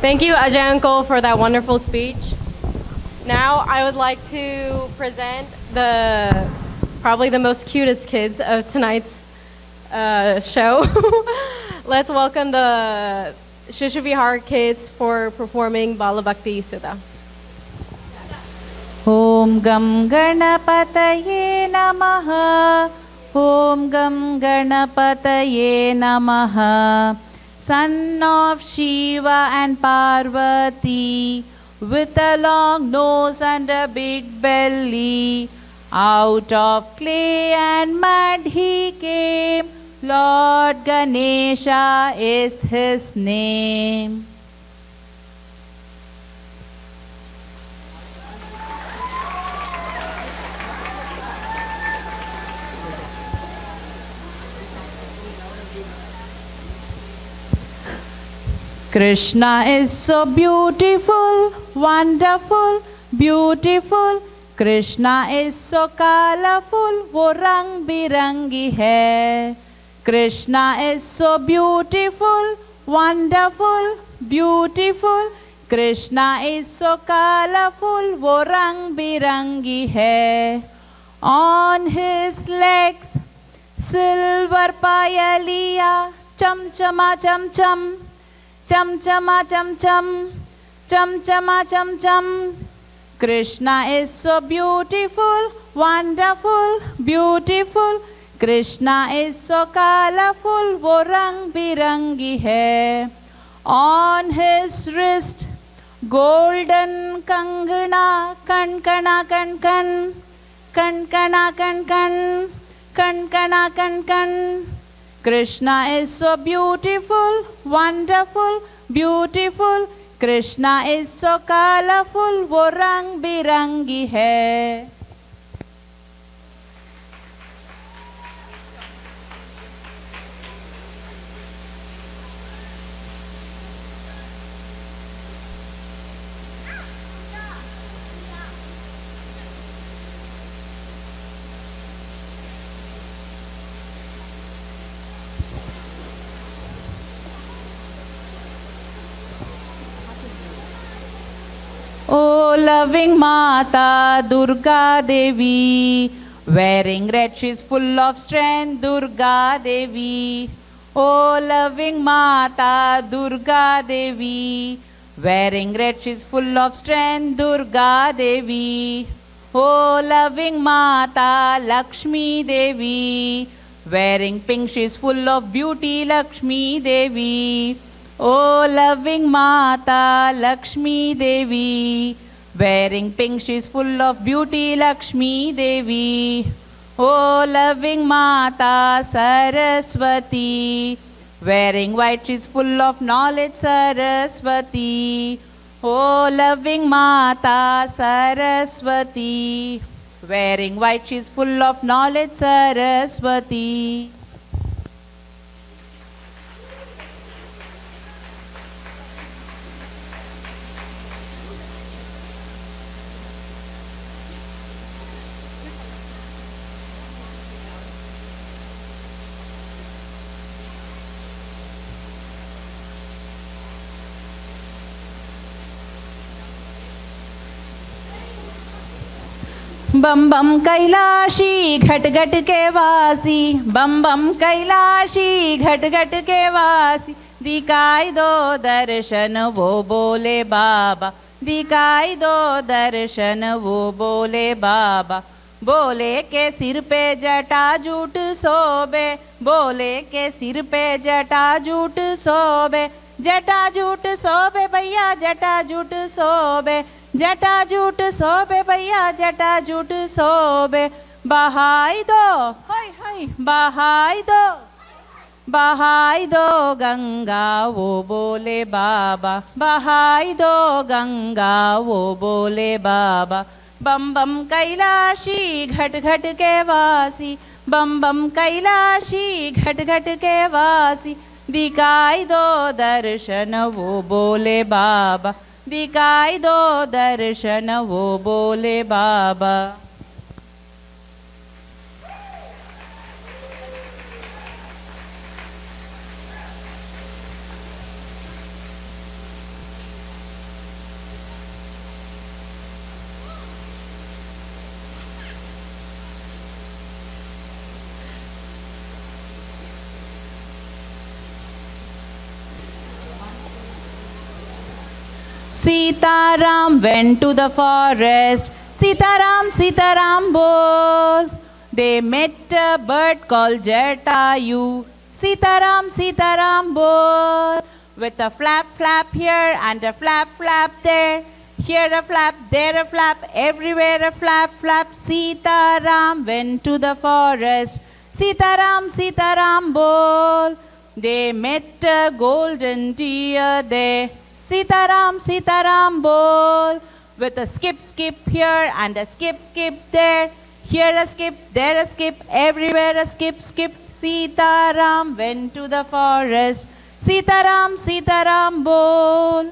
Thank you, Ajay Uncle, for that wonderful speech. Now, I would like to present the probably the most cutest kids of tonight's uh, show. Let's welcome the Shishivihar kids for performing Balabhakti Sudha. ॐ गं गणपतये नमः ॐ गं गणपतये नमः Son of Shiva and Parvati with a long nose and a big belly. Out of clay and mud he came. Lord Ganesha is his name Krishna is so beautiful, wonderful, beautiful. Krishna is so colorful, वो रंग बिरंगी है. Krishna is so beautiful, wonderful, beautiful. Krishna is so colorful, वो रंग बिरंगी है. On his legs, silver payaliya, cham chama cham चम चमा चम चम चम चमा चम चम। Krishna is so beautiful wonderful beautiful Krishna is so colourful वो रंग बिरंगी है। On his wrist golden kangana, कणकणा कणकण कणकणा कणकण कणकणा कणकण। Krishna is so beautiful, wonderful, beautiful. Krishna is so colorful, वो रंग बिरंगी है loving Mata Durga Devi, wearing red, she's full of strength, Durga Devi. Oh, loving Mata Durga Devi, wearing red, she's full of strength, Durga Devi. Oh, loving Mata Lakshmi Devi, wearing pink, she's full of beauty, Lakshmi Devi. Oh, loving Mata Lakshmi Devi, wearing pink, she's full of beauty, Lakshmi Devi. Oh, loving Mata Saraswati, wearing white, she's full of knowledge, Saraswati. Oh, loving Mata Saraswati, wearing white, she's full of knowledge, Saraswati. बम बम कैलाशी घट घट के वासी। बम बम कैलाशी घट घट के वासी। दिखाई दो दर्शन, वो बोले बाबा। दिखाई दो दर्शन, वो बोले बाबा। बोले के सिर पे जटा जूट सोबे, बोले के सिर पे जटा जूट सोबे। जटा जूट सोबे भैया, जटा जूट सोबे। जटा जूट सोबे भैया, जटा जूट सोबे। बहाई दो बहाई दो। बहाई दो गंगा, वो बोले बाबा। बहाई दो गंगा, वो बोले बाबा। बम बम कैलाशी घट घट के वासी। बम बम कैलाशी घट घट के वासी। दिखाई दो दर्शन, वो बोले बाबा। दिखाई दो दर्शन, वो बोले बाबा। Sitaram went to the forest. Sitaram, Sitaram bol. They met a bird called Jatayu. Sitaram, Sitaram bol. With a flap, flap here and a flap, flap there. Here a flap, there a flap, everywhere a flap, flap. Sitaram went to the forest. Sitaram, Sitaram bol. They met a golden deer there. Sitaram, Sitaram bol. With a skip, skip here and a skip, skip there. Here a skip, there a skip, everywhere a skip, skip. Sitaram went to the forest. Sitaram, Sitaram bol.